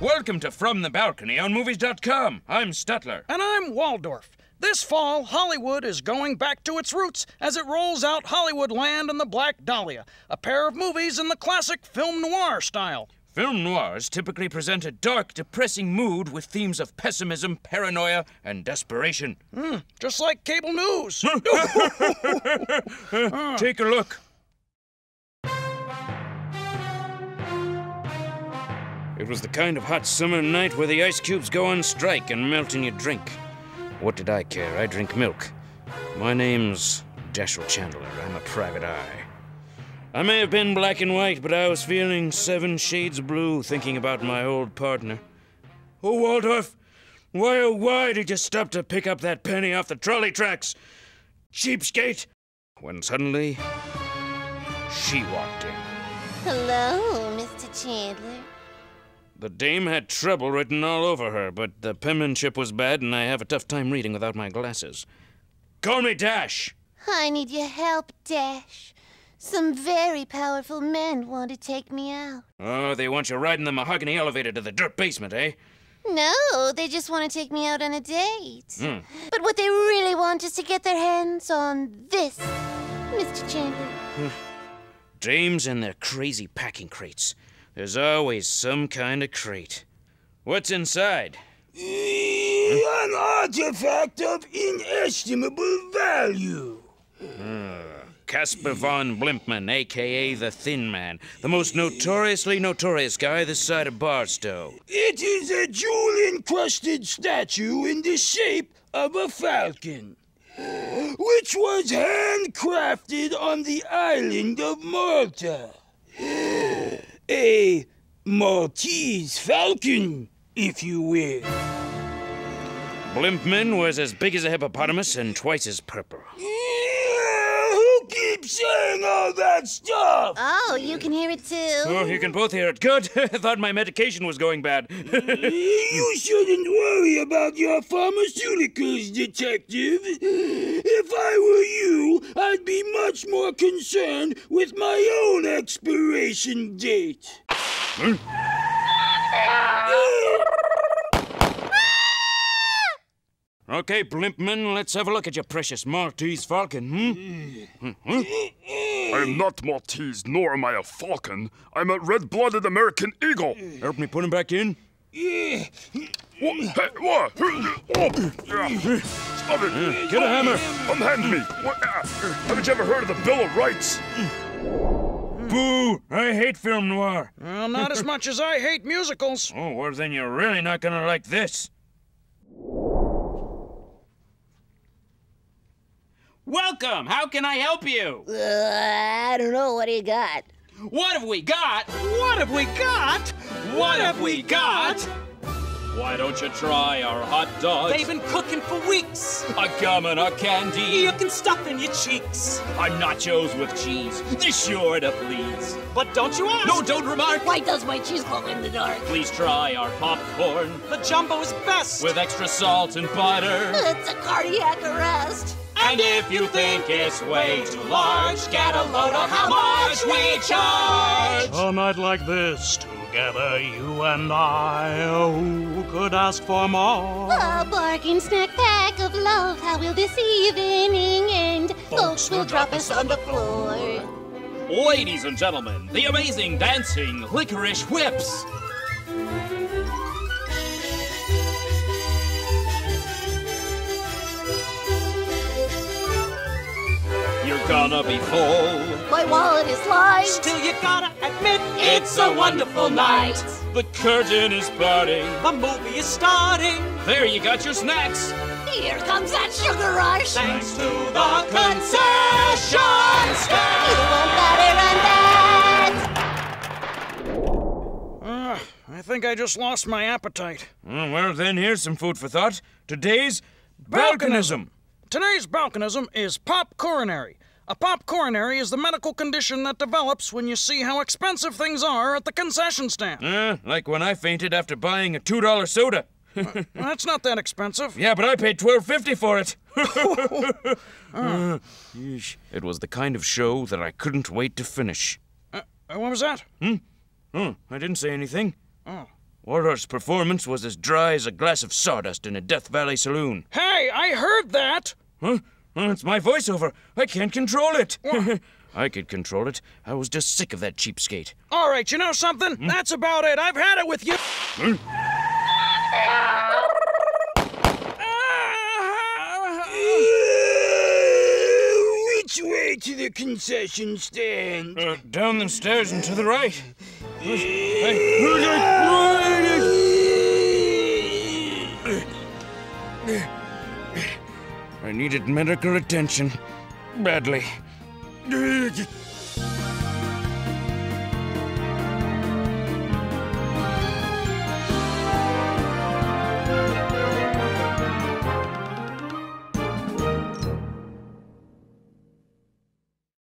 Welcome to From the Balcony on Movies.com. I'm Statler. And I'm Waldorf. This fall, Hollywood is going back to its roots as it rolls out Hollywoodland and the Black Dahlia, a pair of movies in the classic film noir style. Film noirs typically present a dark, depressing mood with themes of pessimism, paranoia, and desperation. Mm, just like cable news. Take a look. It was the kind of hot summer night where the ice cubes go on strike and melt in your drink. What did I care? I drink milk. My name's Dashiell Chandler. I'm a private eye. I may have been black and white, but I was feeling seven shades of blue thinking about my old partner. Oh, Waldorf, why oh why did you stop to pick up that penny off the trolley tracks? Cheapskate! When suddenly, she walked in. Hello, Mr. Chandler. The dame had trouble written all over her, but the penmanship was bad and I have a tough time reading without my glasses. Call me Dash! I need your help, Dash. Some very powerful men want to take me out. Oh, they want you riding the mahogany elevator to the dirt basement, eh? No, they just want to take me out on a date. Hmm. But what they really want is to get their hands on this, Mr. Chandler. Dames and their crazy packing crates. There's always some kind of crate. What's inside? An artifact of inestimable value. Hmm. Casper von Blimpman, aka the Thin Man, the most notoriously notorious guy this side of Barstow. It is a jewel encrusted statue in the shape of a falcon, which was handcrafted on the island of Malta. A Maltese falcon, if you will. Blimpman was as big as a hippopotamus and twice as purple. Eh, Yeah, who keeps saying all that stuff? Oh, you can hear it too. Oh, you can both hear it. Good. I thought my medication was going bad. You shouldn't worry about your pharmaceuticals, detective. If I were you, I'd be much more concerned with my own expiration date. Hmm? Okay, Blimpman, let's have a look at your precious Maltese falcon, hmm? I am not Maltese, nor am I a falcon. I'm a red-blooded American eagle. Help me put him back in. Yeah. What? Hey, what? Oh, yeah. Stop it! Get a hammer. Unhand me! What? ah. Haven't you ever heard of the Bill of Rights? Boo! I hate film noir. well, not as much as I hate musicals. Oh, well, then you're really not gonna like this. Welcome! How can I help you? Uh, I don't know. What do you got? What have we got? What have we got? What have we got? Why don't you try our hot dogs? They've been cooking for weeks. a gum and a candy. You can stuff in your cheeks. Our nachos with cheese. They're sure to please. But don't you ask. No, don't remark. Why does my cheese glow in the dark? Please try our popcorn The jumbo is best. with extra salt and butter. It's a cardiac arrest. And if you think it's way too large, get a load of how much we charge. A night like this, together you and I, who could ask for more? A bargain snack pack of love. How will this evening end? Folks will drop us on the floor. Ladies and gentlemen, the amazing dancing licorice whips. Gonna be full. My wallet is light. Still, you gotta admit, It's a wonderful night. The curtain is parting. the movie is starting. There you got your snacks. Here comes that sugar rush. Thanks to the concession You stand. won't better run that. Uh, I think I just lost my appetite. Oh, well, then here's some food for thought. Today's balconism. Today's balconism is pop coronary. A pop coronary is the medical condition that develops when you see how expensive things are at the concession stand. Uh, like when I fainted after buying a two dollar soda. That's not that expensive. Yeah, but I paid twelve fifty for it. Uh. It was the kind of show that I couldn't wait to finish. Uh, what was that? Oh, I didn't say anything. Oh. Warhorse's performance was as dry as a glass of sawdust in a Death Valley saloon. Hey, I heard that! Huh? Well, it's my voiceover. I can't control it. I could control it. I was just sick of that cheapskate. All right, you know something? Hmm? That's about it. I've had it with you. Which way to the concession stand? Uh, down the stairs and to the right. I needed medical attention. Badly.